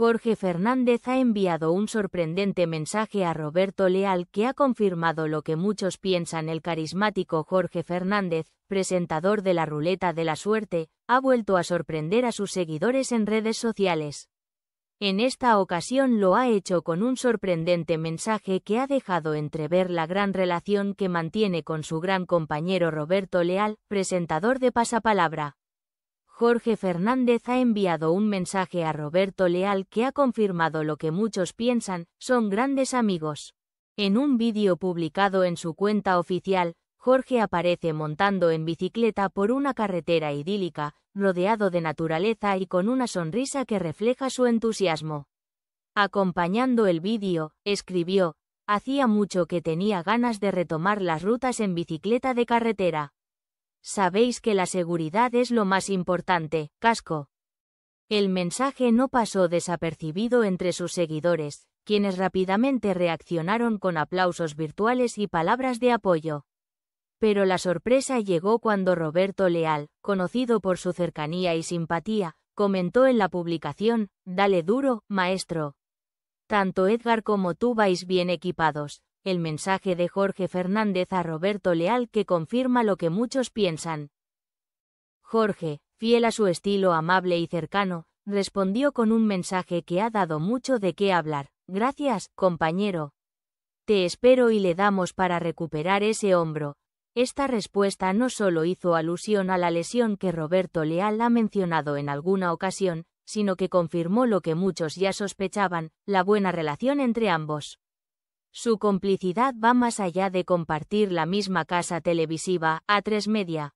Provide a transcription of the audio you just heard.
Jorge Fernández ha enviado un sorprendente mensaje a Roberto Leal que ha confirmado lo que muchos piensan el carismático Jorge Fernández, presentador de la ruleta de la suerte, ha vuelto a sorprender a sus seguidores en redes sociales. En esta ocasión lo ha hecho con un sorprendente mensaje que ha dejado entrever la gran relación que mantiene con su gran compañero Roberto Leal, presentador de Pasapalabra. Jorge Fernández ha enviado un mensaje a Roberto Leal que ha confirmado lo que muchos piensan, son grandes amigos. En un vídeo publicado en su cuenta oficial, Jorge aparece montando en bicicleta por una carretera idílica, rodeado de naturaleza y con una sonrisa que refleja su entusiasmo. Acompañando el vídeo, escribió, hacía mucho que tenía ganas de retomar las rutas en bicicleta de carretera. Sabéis que la seguridad es lo más importante, casco. El mensaje no pasó desapercibido entre sus seguidores, quienes rápidamente reaccionaron con aplausos virtuales y palabras de apoyo. Pero la sorpresa llegó cuando Roberto Leal, conocido por su cercanía y simpatía, comentó en la publicación, Dale duro, maestro. Tanto Edgar como tú vais bien equipados, el mensaje de Jorge Fernández a Roberto Leal que confirma lo que muchos piensan. Jorge, fiel a su estilo amable y cercano, respondió con un mensaje que ha dado mucho de qué hablar. Gracias, compañero. Te espero y le damos para recuperar ese hombro. Esta respuesta no solo hizo alusión a la lesión que Roberto Leal ha mencionado en alguna ocasión, sino que confirmó lo que muchos ya sospechaban, la buena relación entre ambos. Su complicidad va más allá de compartir la misma casa televisiva, A3 Media,